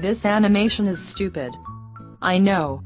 This animation is stupid. I know,